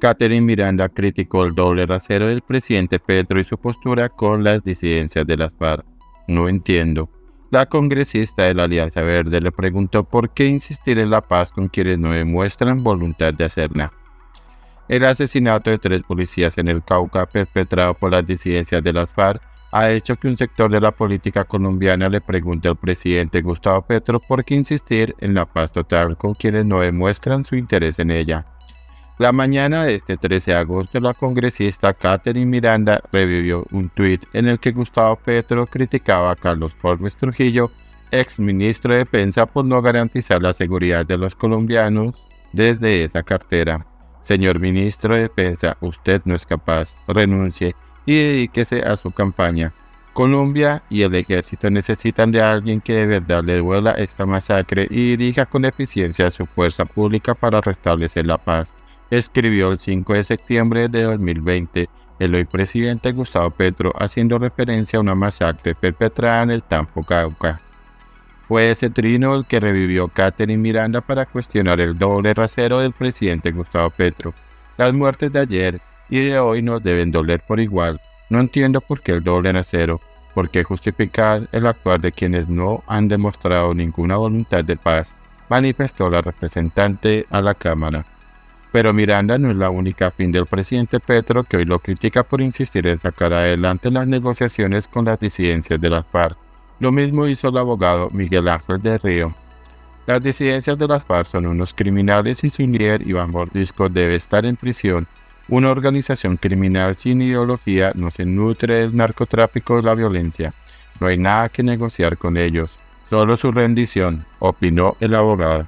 Catherine Miranda criticó el doble rasero del presidente Petro y su postura con las disidencias de las FARC. No entiendo. La congresista de la Alianza Verde le preguntó por qué insistir en la paz con quienes no demuestran voluntad de hacerla. El asesinato de tres policías en el Cauca perpetrado por las disidencias de las FARC ha hecho que un sector de la política colombiana le pregunte al presidente Gustavo Petro por qué insistir en la paz total con quienes no demuestran su interés en ella. La mañana de este 13 de agosto, la congresista Catherine Miranda revivió un tuit en el que Gustavo Petro criticaba a Carlos Pormes Trujillo, ex ministro de Defensa, por no garantizar la seguridad de los colombianos desde esa cartera. Señor ministro de Defensa, usted no es capaz, renuncie y dedíquese a su campaña. Colombia y el ejército necesitan de alguien que de verdad le duela esta masacre y dirija con eficiencia su fuerza pública para restablecer la paz escribió el 5 de septiembre de 2020 el hoy presidente Gustavo Petro haciendo referencia a una masacre perpetrada en el Tampo Cauca. Fue ese trino el que revivió Catherine Miranda para cuestionar el doble rasero del presidente Gustavo Petro. Las muertes de ayer y de hoy nos deben doler por igual. No entiendo por qué el doble rasero, por qué justificar el actuar de quienes no han demostrado ninguna voluntad de paz, manifestó la representante a la Cámara. Pero Miranda no es la única fin del presidente Petro que hoy lo critica por insistir en sacar adelante las negociaciones con las disidencias de las FARC. Lo mismo hizo el abogado Miguel Ángel de Río. Las disidencias de las FARC son unos criminales y su líder Iván Mordisco debe estar en prisión. Una organización criminal sin ideología no se nutre del narcotráfico o la violencia. No hay nada que negociar con ellos, solo su rendición, opinó el abogado.